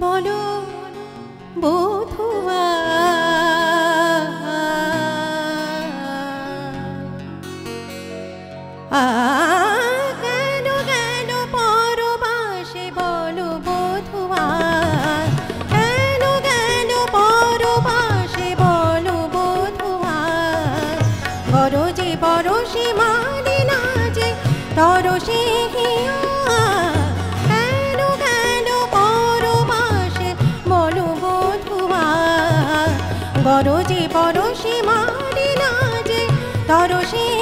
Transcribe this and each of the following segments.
বলো, বধুয়া। কেন কেন পরবাসে বলো, বধুয়া। কেন কেন পরবাসে বলো, বধুয়া। বরজে বরসে মানে না যে তরসে হিয়া। বরজে সে মারি না যে তরসে হিয়া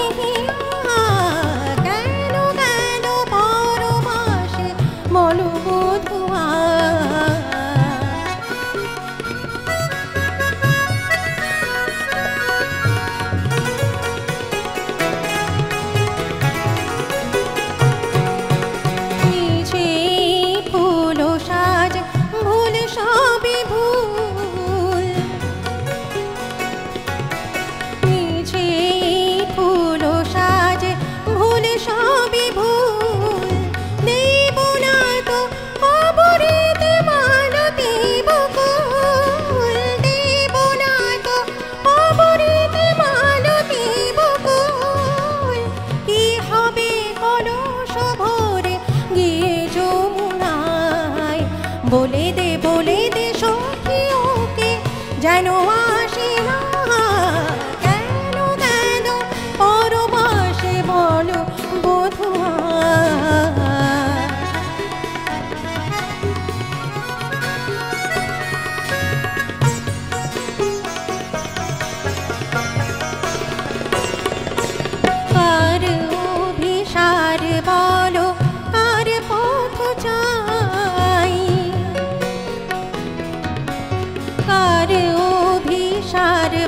যেন আসে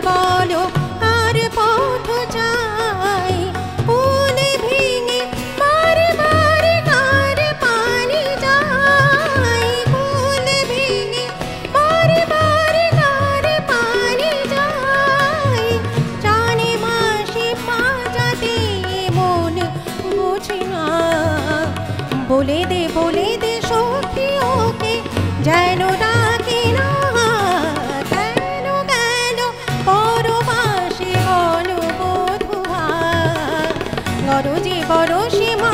বলো কার পথ চাই। ফুল ভেঙে বারে বারে কার পানি যায়। ফুল ভেঙে কার পানি যায়। জানে মাসে পাজাতে মন না। বলে দে বলে দে সখী ওকে, যেন যে বড় সীমা